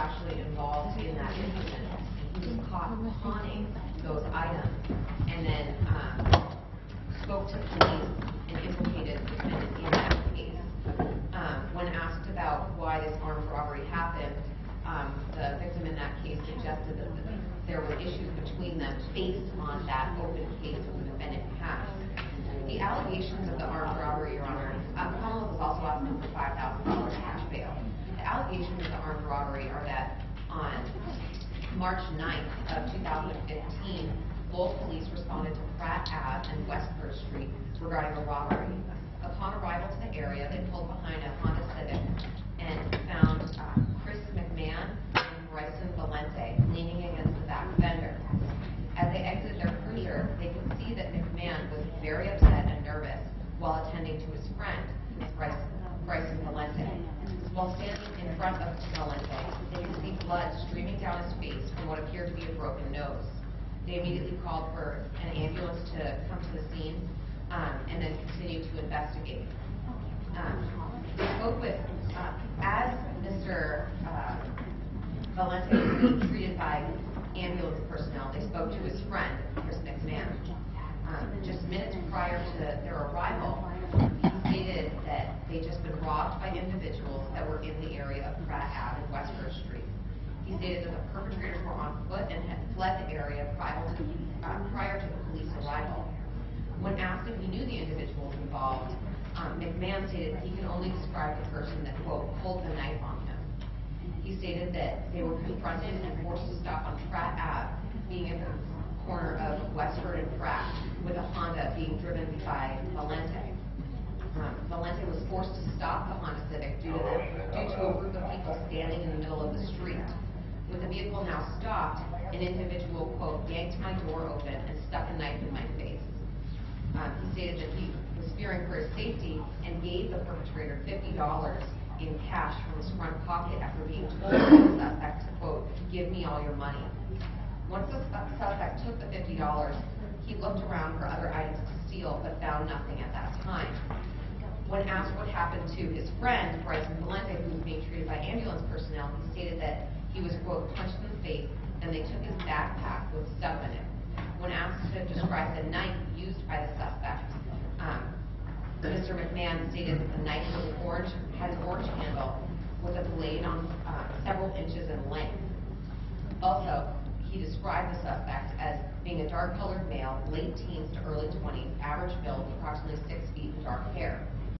actually involved in that incident, He was caught pawning those items, and then um, spoke to police and implicated the defendant in that case. Um, when asked about why this armed robbery happened, um, the victim in that case suggested that there were issues between them based on that open case that the defendant passed. Robbery are that on March 9th of 2015, Lowell police responded to Pratt Ave and West First Street regarding a robbery. Upon arrival to the area, they pulled behind a Honda Civic and found uh, Chris McMahon and Bryson Valente leaning against the back fender. As they exited their cruiser, they could see that McMahon was very upset and nervous while attending to his friend, Bryson Bryson Valente. While standing in front of Valente, they could see blood streaming down his face from what appeared to be a broken nose. They immediately called for an ambulance to come to the scene um, and then continued to investigate. Um, They spoke with, uh, as Mr. uh, Valente was being treated by ambulance personnel, they spoke to his friend, Chris McMahon. Um, Just minutes prior to their arrival, he stated robbed by individuals that were in the area of Pratt Ave and West First Street. He stated that the perpetrators were on foot and had fled the area prior to, uh, prior to the police arrival. When asked if he knew the individuals involved, um, McMahon stated he can only describe the person that, quote, pulled the knife on him. He stated that they were confronted and forced to stop on Pratt Ave, being at the corner of Westford and Pratt, with a Honda being driven by Valente was forced to stop the Honda Civic due to the, due to a group of people standing in the middle of the street. With the vehicle now stopped, an individual, quote, yanked my door open and stuck a knife in my face. Um, he stated that he was fearing for his safety and gave the perpetrator fifty dollars in cash from his front pocket after being told by the suspect to, quote, give me all your money. Once the suspect took the fifty dollars, he looked around for other items to steal, but found nothing at that time. When asked what happened to his friend, Bryson Valente, who was being treated by ambulance personnel, he stated that he was, quote, punched in the face, and they took his backpack with stuff in it. When asked to describe the knife used by the suspect, um, Mr. McMahon stated that the knife was an orange, had an orange handle with a blade on, uh, several inches in length. Also, he described the suspect as being a dark-colored male, late teens to early twenties, average build, approximately six feet, and dark hair.